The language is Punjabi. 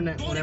ਨੇ ਉਹਨੇ